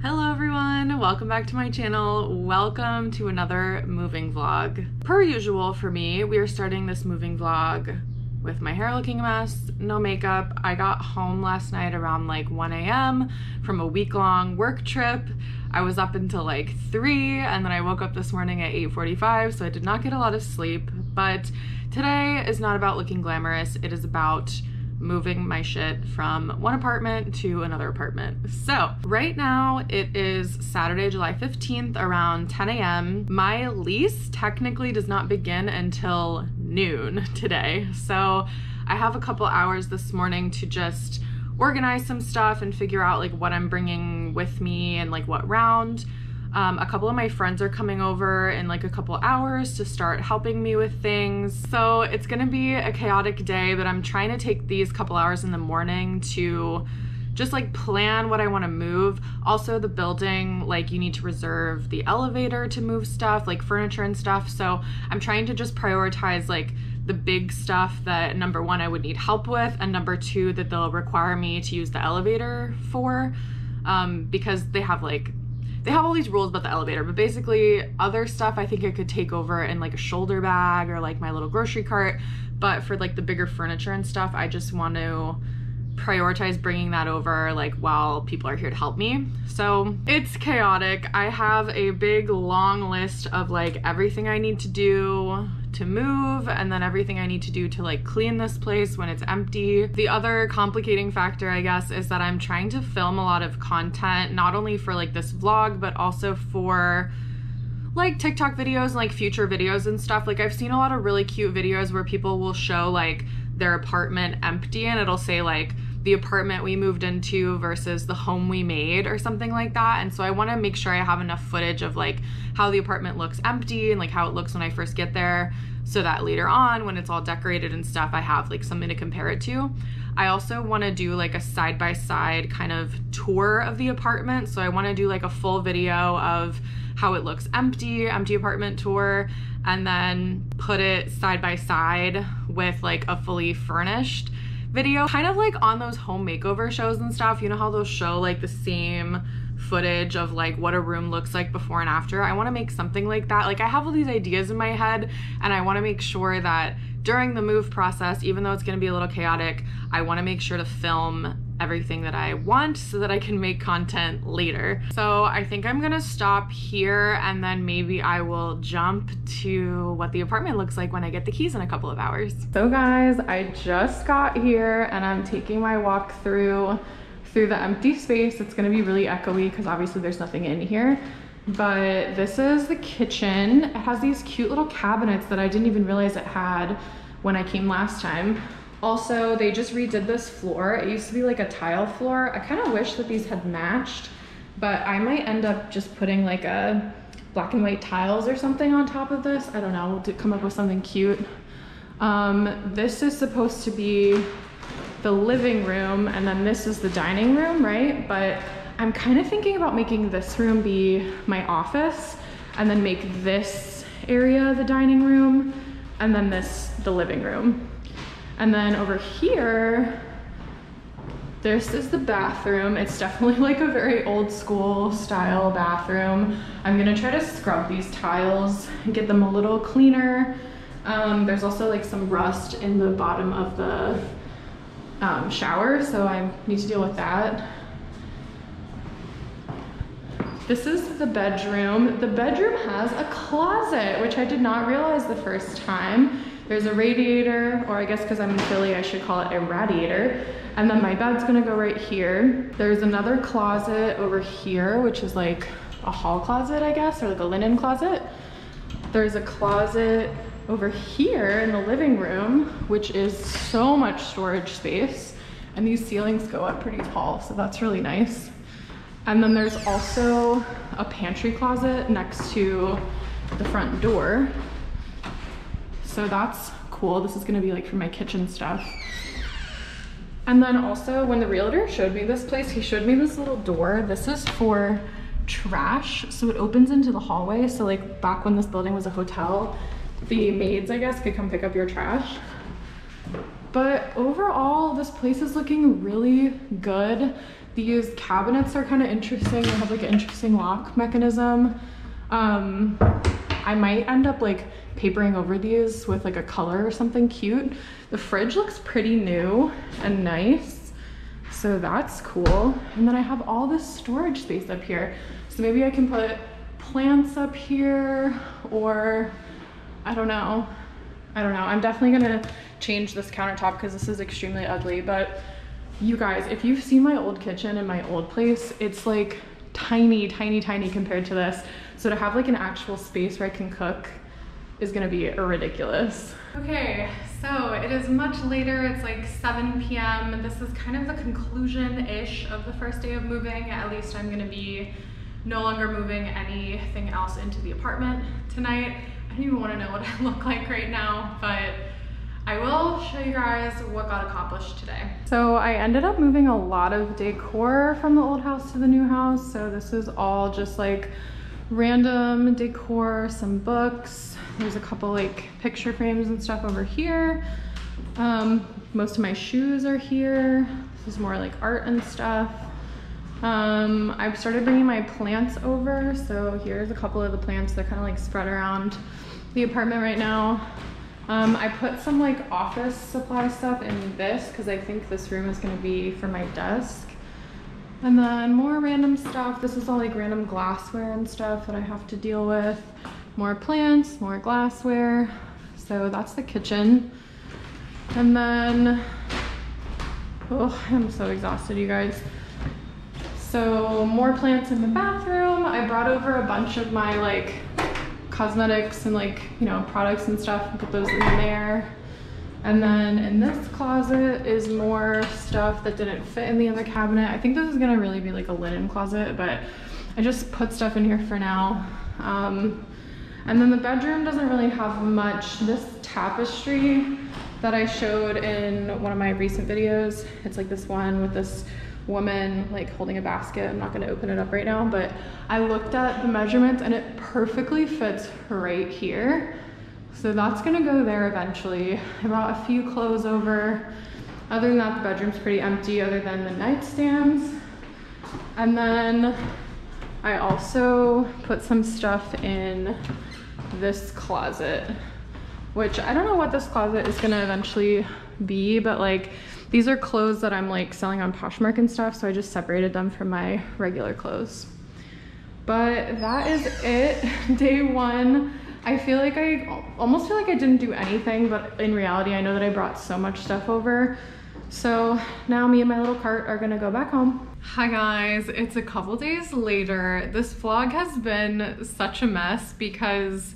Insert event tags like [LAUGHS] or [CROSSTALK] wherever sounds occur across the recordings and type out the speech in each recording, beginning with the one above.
Hello everyone, welcome back to my channel. Welcome to another moving vlog. Per usual for me, we are starting this moving vlog with my hair looking a mess, no makeup. I got home last night around like 1 a.m. from a week long work trip. I was up until like 3 and then I woke up this morning at 8.45 so I did not get a lot of sleep. But today is not about looking glamorous, it is about moving my shit from one apartment to another apartment. So right now it is Saturday, July 15th around 10 a.m. My lease technically does not begin until noon today. So I have a couple hours this morning to just organize some stuff and figure out like what I'm bringing with me and like what round. Um, a couple of my friends are coming over in like a couple hours to start helping me with things. So it's gonna be a chaotic day, but I'm trying to take these couple hours in the morning to just like plan what I want to move. Also, the building, like, you need to reserve the elevator to move stuff, like furniture and stuff. So, I'm trying to just prioritize like the big stuff that number one, I would need help with, and number two, that they'll require me to use the elevator for. Um, because they have like they have all these rules about the elevator, but basically other stuff I think I could take over in like a shoulder bag or like my little grocery cart. But for like the bigger furniture and stuff, I just want to prioritize bringing that over like while people are here to help me. So it's chaotic. I have a big long list of like everything I need to do to move and then everything I need to do to like clean this place when it's empty. The other complicating factor I guess is that I'm trying to film a lot of content not only for like this vlog but also for like TikTok videos and like future videos and stuff. Like I've seen a lot of really cute videos where people will show like their apartment empty and it'll say like the apartment we moved into versus the home we made or something like that. And so I want to make sure I have enough footage of like how the apartment looks empty and like how it looks when I first get there so that later on when it's all decorated and stuff I have like something to compare it to. I also want to do like a side by side kind of tour of the apartment. So I want to do like a full video of how it looks empty, empty apartment tour, and then put it side by side with like a fully furnished video, kind of like on those home makeover shows and stuff. You know how they'll show like the same footage of like what a room looks like before and after. I want to make something like that. Like I have all these ideas in my head and I want to make sure that during the move process, even though it's going to be a little chaotic, I want to make sure to film everything that I want so that I can make content later. So I think I'm gonna stop here and then maybe I will jump to what the apartment looks like when I get the keys in a couple of hours. So guys, I just got here and I'm taking my walk through through the empty space. It's gonna be really echoey because obviously there's nothing in here. But this is the kitchen. It has these cute little cabinets that I didn't even realize it had when I came last time. Also, they just redid this floor. It used to be like a tile floor. I kind of wish that these had matched, but I might end up just putting like a black and white tiles or something on top of this. I don't know, we'll come up with something cute. Um, this is supposed to be the living room and then this is the dining room, right? But I'm kind of thinking about making this room be my office and then make this area the dining room and then this the living room. And then over here, this is the bathroom. It's definitely [LAUGHS] like a very old school style bathroom. I'm gonna try to scrub these tiles and get them a little cleaner. Um, there's also like some rust in the bottom of the um, shower, so I need to deal with that. This is the bedroom. The bedroom has a closet, which I did not realize the first time. There's a radiator, or I guess because I'm in Philly, I should call it a radiator. And then my bed's gonna go right here. There's another closet over here, which is like a hall closet, I guess, or like a linen closet. There's a closet over here in the living room, which is so much storage space. And these ceilings go up pretty tall, so that's really nice. And then there's also a pantry closet next to the front door. So that's cool. This is gonna be like for my kitchen stuff. And then also when the realtor showed me this place, he showed me this little door. This is for trash. So it opens into the hallway. So like back when this building was a hotel, the maids, I guess, could come pick up your trash. But overall, this place is looking really good. These cabinets are kind of interesting. They have like an interesting lock mechanism. Um, I might end up like papering over these with like a color or something cute. The fridge looks pretty new and nice. So that's cool. And then I have all this storage space up here. So maybe I can put plants up here or I don't know. I don't know. I'm definitely gonna change this countertop because this is extremely ugly, but you guys, if you've seen my old kitchen in my old place, it's like tiny, tiny, tiny compared to this. So to have like an actual space where I can cook is gonna be ridiculous. Okay, so it is much later. It's like 7 p.m. This is kind of the conclusion-ish of the first day of moving. At least I'm gonna be no longer moving anything else into the apartment tonight. I don't even wanna know what I look like right now, but I will show you guys what got accomplished today. So I ended up moving a lot of decor from the old house to the new house. So this is all just like random decor, some books. There's a couple like picture frames and stuff over here. Um, most of my shoes are here. This is more like art and stuff. Um, I've started bringing my plants over. So here's a couple of the plants. They're kind of like spread around the apartment right now. Um, I put some like office supply stuff in this because I think this room is going to be for my desk. And then more random stuff. This is all like random glassware and stuff that I have to deal with. More plants, more glassware. So that's the kitchen. And then, oh, I'm so exhausted, you guys. So more plants in the bathroom. I brought over a bunch of my like cosmetics and like, you know, products and stuff and put those in there. And then in this closet is more stuff that didn't fit in the other cabinet. I think this is gonna really be like a linen closet, but I just put stuff in here for now. Um, and then the bedroom doesn't really have much. This tapestry that I showed in one of my recent videos, it's like this one with this woman like holding a basket. I'm not gonna open it up right now, but I looked at the measurements and it perfectly fits right here. So that's gonna go there eventually. I brought a few clothes over. Other than that, the bedroom's pretty empty other than the nightstands. And then I also put some stuff in this closet, which I don't know what this closet is gonna eventually be, but like these are clothes that I'm like selling on Poshmark and stuff, so I just separated them from my regular clothes. But that is it, [LAUGHS] day one. I feel like I almost feel like I didn't do anything, but in reality, I know that I brought so much stuff over. So now me and my little cart are gonna go back home. Hi guys, it's a couple days later. This vlog has been such a mess because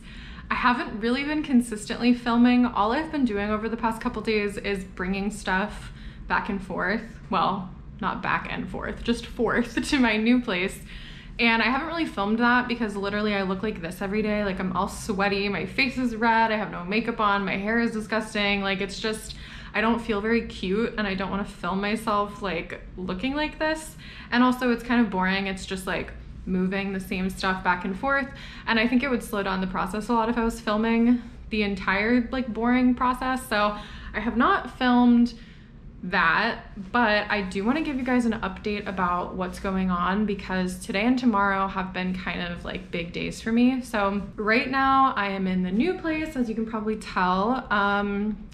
I haven't really been consistently filming. All I've been doing over the past couple days is bringing stuff back and forth. Well, not back and forth, just forth [LAUGHS] to my new place. And I haven't really filmed that because literally I look like this every day. Like I'm all sweaty, my face is red, I have no makeup on, my hair is disgusting. Like it's just, I don't feel very cute and I don't want to film myself like looking like this. And also it's kind of boring. It's just like moving the same stuff back and forth. And I think it would slow down the process a lot if I was filming the entire like boring process. So I have not filmed that, but I do want to give you guys an update about what's going on because today and tomorrow have been kind of like big days for me. So right now I am in the new place, as you can probably tell. Um,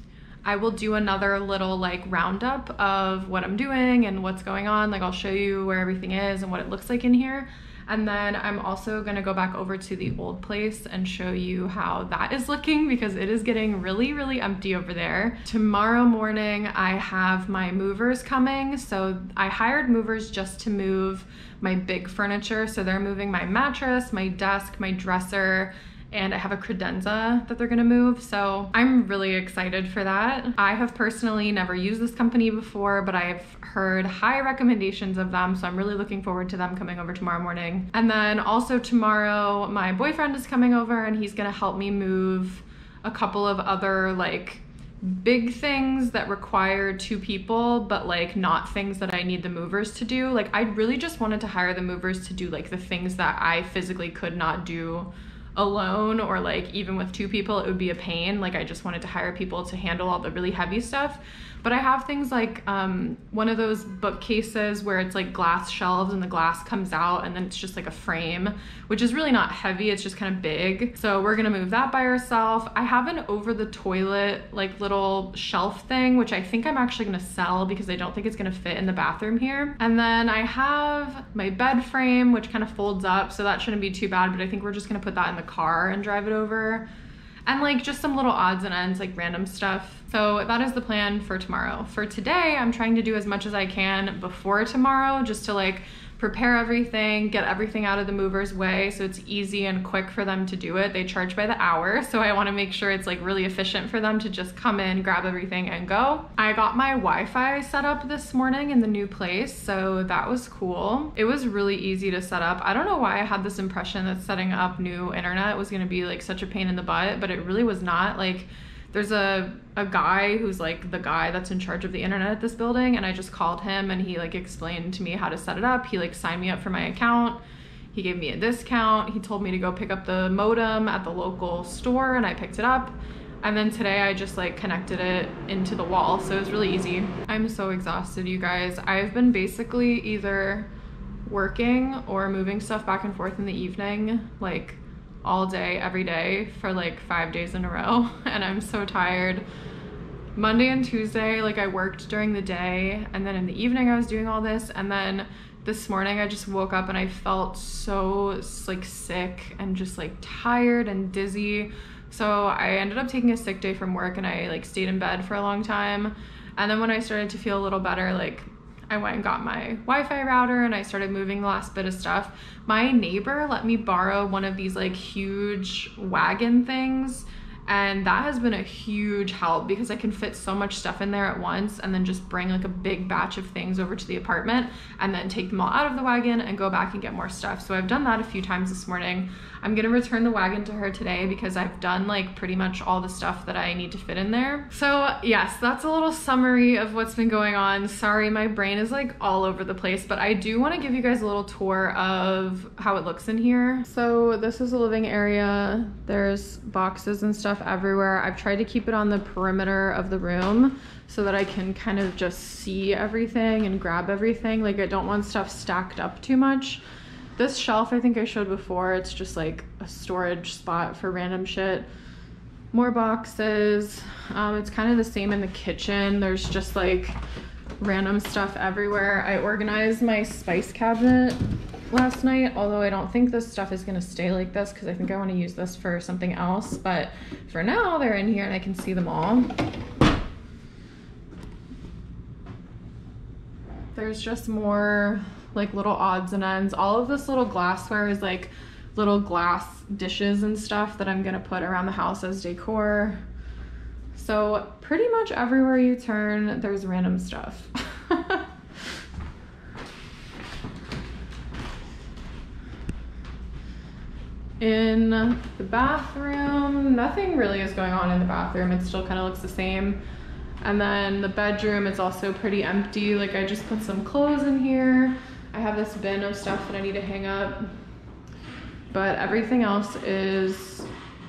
I will do another little like roundup of what I'm doing and what's going on. Like I'll show you where everything is and what it looks like in here. And then I'm also gonna go back over to the old place and show you how that is looking because it is getting really, really empty over there. Tomorrow morning, I have my movers coming. So I hired movers just to move my big furniture. So they're moving my mattress, my desk, my dresser, and I have a credenza that they're gonna move. So I'm really excited for that. I have personally never used this company before, but I've heard high recommendations of them. So I'm really looking forward to them coming over tomorrow morning. And then also tomorrow, my boyfriend is coming over and he's gonna help me move a couple of other like big things that require two people, but like not things that I need the movers to do. Like I really just wanted to hire the movers to do like the things that I physically could not do alone or like even with two people, it would be a pain. Like I just wanted to hire people to handle all the really heavy stuff. But I have things like um, one of those bookcases where it's like glass shelves and the glass comes out and then it's just like a frame, which is really not heavy, it's just kind of big. So we're gonna move that by ourselves. I have an over the toilet like little shelf thing, which I think I'm actually gonna sell because I don't think it's gonna fit in the bathroom here. And then I have my bed frame, which kind of folds up, so that shouldn't be too bad, but I think we're just gonna put that in the car and drive it over and like just some little odds and ends, like random stuff. So that is the plan for tomorrow. For today, I'm trying to do as much as I can before tomorrow just to like prepare everything, get everything out of the mover's way so it's easy and quick for them to do it. They charge by the hour, so I wanna make sure it's like really efficient for them to just come in, grab everything and go. I got my Wi-Fi set up this morning in the new place, so that was cool. It was really easy to set up. I don't know why I had this impression that setting up new internet was gonna be like such a pain in the butt, but it really was not. Like there's a a guy who's like the guy that's in charge of the internet at this building and I just called him and he like explained to me how to set it up. He like signed me up for my account. He gave me a discount. He told me to go pick up the modem at the local store and I picked it up. And then today I just like connected it into the wall. So it was really easy. I'm so exhausted, you guys. I've been basically either working or moving stuff back and forth in the evening. Like all day, every day for like five days in a row. [LAUGHS] And I'm so tired. Monday and Tuesday, like I worked during the day, and then in the evening I was doing all this. And then this morning I just woke up and I felt so like sick and just like tired and dizzy. So I ended up taking a sick day from work and I like stayed in bed for a long time. And then when I started to feel a little better, like I went and got my Wi-Fi router and I started moving the last bit of stuff. My neighbor let me borrow one of these like huge wagon things and that has been a huge help because I can fit so much stuff in there at once and then just bring like a big batch of things over to the apartment and then take them all out of the wagon and go back and get more stuff. So I've done that a few times this morning. I'm gonna return the wagon to her today because I've done like pretty much all the stuff that I need to fit in there. So yes, that's a little summary of what's been going on. Sorry, my brain is like all over the place, but I do wanna give you guys a little tour of how it looks in here. So this is a living area. There's boxes and stuff everywhere. I've tried to keep it on the perimeter of the room so that I can kind of just see everything and grab everything. Like I don't want stuff stacked up too much. This shelf I think I showed before, it's just like a storage spot for random shit. More boxes. Um, it's kind of the same in the kitchen. There's just like random stuff everywhere. I organized my spice cabinet last night, although I don't think this stuff is gonna stay like this because I think I wanna use this for something else. But for now, they're in here and I can see them all. There's just more like little odds and ends. All of this little glassware is like little glass dishes and stuff that I'm gonna put around the house as decor. So pretty much everywhere you turn, there's random stuff. [LAUGHS] in the bathroom, nothing really is going on in the bathroom. It still kind of looks the same. And then the bedroom is also pretty empty. Like I just put some clothes in here. I have this bin of stuff that I need to hang up, but everything else is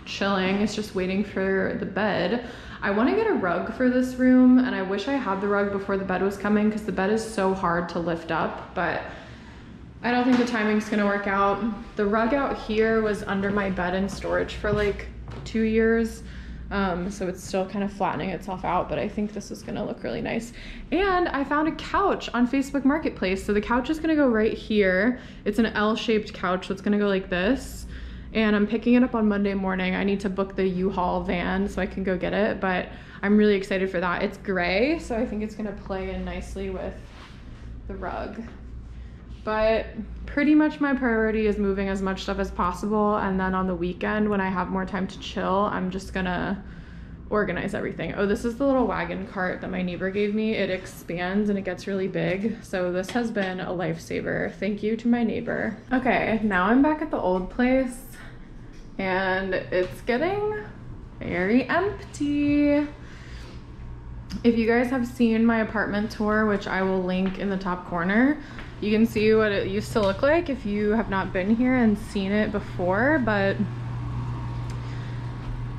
chilling. It's just waiting for the bed. I wanna get a rug for this room and I wish I had the rug before the bed was coming because the bed is so hard to lift up, but I don't think the timing's gonna work out. The rug out here was under my bed in storage for like two years. Um, so it's still kind of flattening itself out, but I think this is gonna look really nice. And I found a couch on Facebook Marketplace. So the couch is gonna go right here. It's an L-shaped couch, so it's gonna go like this. And I'm picking it up on Monday morning. I need to book the U-Haul van so I can go get it, but I'm really excited for that. It's gray, so I think it's gonna play in nicely with the rug. But pretty much my priority is moving as much stuff as possible. And then on the weekend, when I have more time to chill, I'm just gonna organize everything. Oh, this is the little wagon cart that my neighbor gave me. It expands and it gets really big. So this has been a lifesaver. Thank you to my neighbor. Okay, now I'm back at the old place and it's getting very empty. If you guys have seen my apartment tour, which I will link in the top corner, you can see what it used to look like if you have not been here and seen it before, but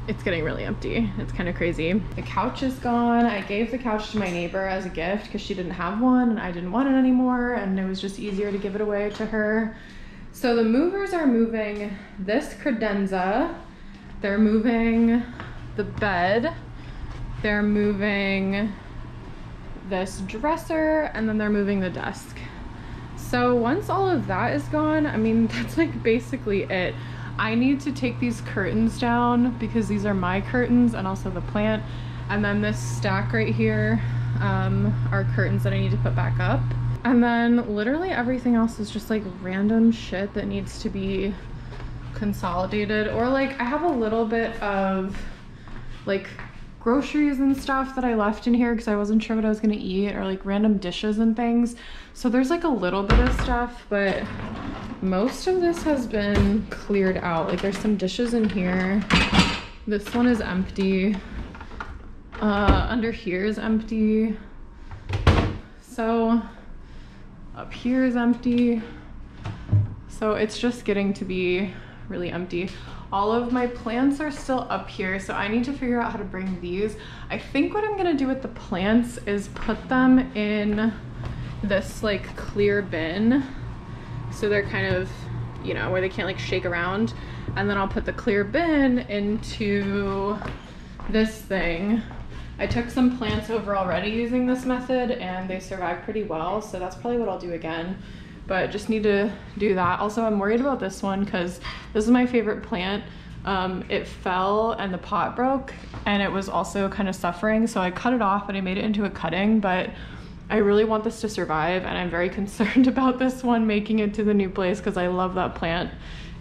it's getting really empty. It's kind of crazy. The couch is gone. I gave the couch to my neighbor as a gift because she didn't have one and I didn't want it anymore and it was just easier to give it away to her. So the movers are moving this credenza. They're moving the bed. They're moving this dresser and then they're moving the desk. So once all of that is gone, I mean, [LAUGHS] that's like basically it. I need to take these curtains down because these are my curtains and also the plant. And then this stack right here um, are curtains that I need to put back up. And then literally everything else is just like random shit that needs to be consolidated. Or like I have a little bit of like groceries and stuff that I left in here because I wasn't sure what I was gonna eat or like random dishes and things. So there's like a little bit of stuff, but most of this has been cleared out. Like there's some dishes in here. This one is empty. Uh, under here is empty. So up here is empty. So it's just getting to be really empty. All of my plants are still up here, so I need to figure out how to bring these. I think what I'm gonna do with the plants is put them in this like clear bin. So they're kind of, you know, where they can't like shake around. And then I'll put the clear bin into this thing. I took some plants over already using this method and they survived pretty well. So that's probably what I'll do again but just need to do that. Also, I'm worried about this one because this is my favorite plant. Um, it fell and the pot broke and it was also kind of suffering. So I cut it off and I made it into a cutting, but I really want this to survive and I'm very [LAUGHS] concerned about this one making it to the new place because I love that plant.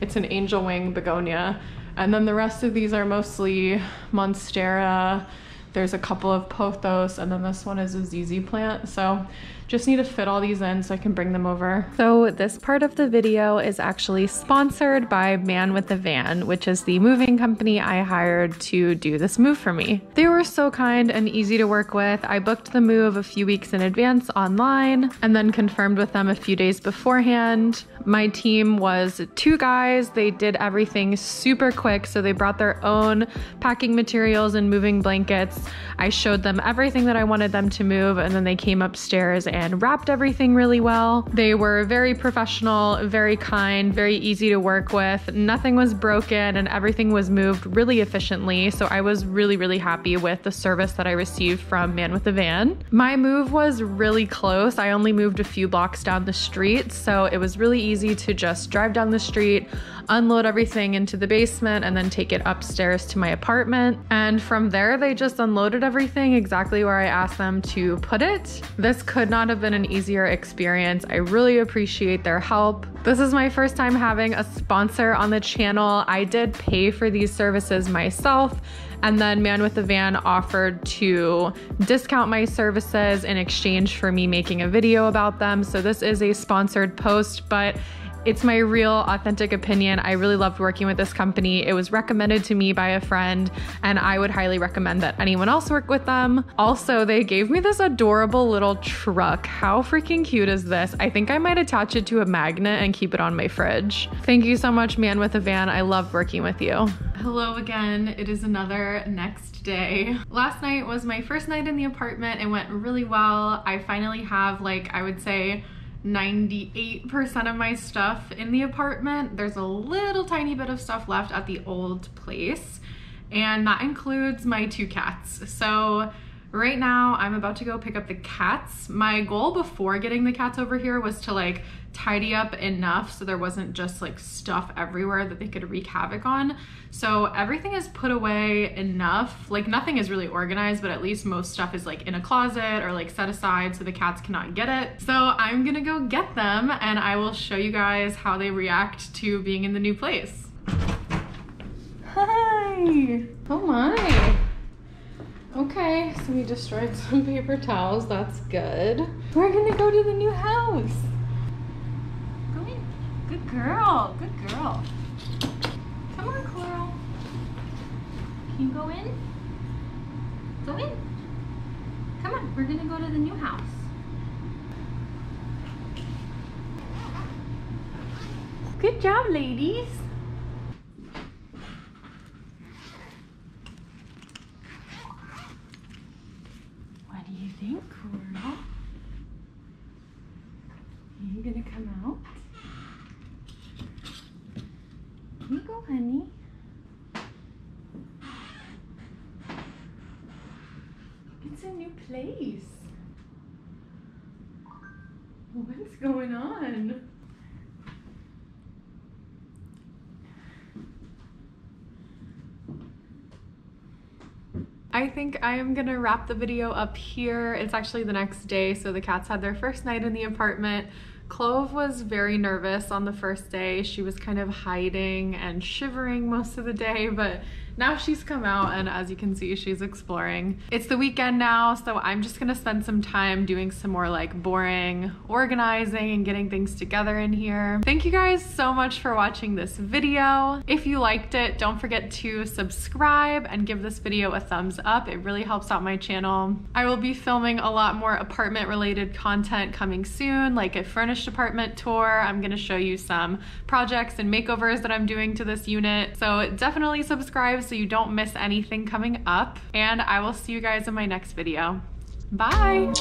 It's an angel wing begonia. And then the rest of these are mostly Monstera. There's a couple of pothos and then this one is a ZZ plant. So just need to fit all these in so I can bring them over. So this part of the video is actually sponsored by Man with the Van, which is the moving company I hired to do this move for me. They were so kind and easy to work with. I booked the move a few weeks in advance online and then confirmed with them a few days beforehand. My team was two guys. They did everything super quick. So they brought their own packing materials and moving blankets. I showed them everything that I wanted them to move and then they came upstairs and wrapped everything really well. They were very professional, very kind, very easy to work with. Nothing was broken and everything was moved really efficiently. So I was really, really happy with the service that I received from Man with a Van. My move was really close. I only moved a few blocks down the street. So it was really easy to just drive down the street, unload everything into the basement, and then take it upstairs to my apartment. And from there, they just unloaded everything exactly where I asked them to put it. This could not have been an easier experience. I really appreciate their help. This is my first time having a sponsor on the channel. I did pay for these services myself. And then Man with the Van offered to discount my services in exchange for me making a video about them. So this is a sponsored post, but it's my real authentic opinion. I really loved working with this company. It was recommended to me by a friend, and I would highly recommend that anyone else work with them. Also, they gave me this adorable little truck. How freaking cute is this? I think I might attach it to a magnet and keep it on my fridge. Thank you so much, Man with a Van. I love working with you. Hello again. It is another next day. Last night was my first night in the apartment. It went really well. I finally have, like, I would say, 98% of my stuff in the apartment. There's a little tiny bit of stuff left at the old place, and that includes my two cats. So right now I'm about to go pick up the cats. My goal before getting the cats over here was to like tidy up enough so there wasn't just like stuff everywhere that they could wreak havoc on. So everything is put away enough. Like nothing is really organized, but at least most stuff is like in a closet or like set aside so the cats cannot get it. So I'm gonna go get them and I will show you guys how they react to being in the new place. Hi! Oh my! Okay, so we destroyed [LAUGHS] some paper towels, that's good. We're gonna go to the new house. Go in. Good girl, good girl. Come on, Coral. Can you go in? Go in. Come on, we're gonna go to the new house. Good job, ladies. go, honey. It's a new place. What's going on? I think I am gonna wrap the video up here. It's actually the next day, so the cats had their first night in the apartment. Clove was very nervous on the first day. She was kind of hiding and shivering most of the day, but now she's come out and as you can see, she's exploring. It's the weekend now, so I'm just gonna spend some time doing some more like boring organizing and getting things together in here. Thank you guys so much for watching this video. If you liked it, don't forget to subscribe and give this video a thumbs up. It really helps out my channel. I will be filming a lot more apartment related content coming soon, like a furnished apartment tour. I'm gonna show you some projects and makeovers that I'm doing to this unit. So definitely subscribe so you don't miss anything coming up. And I will see you guys in my next video. Bye!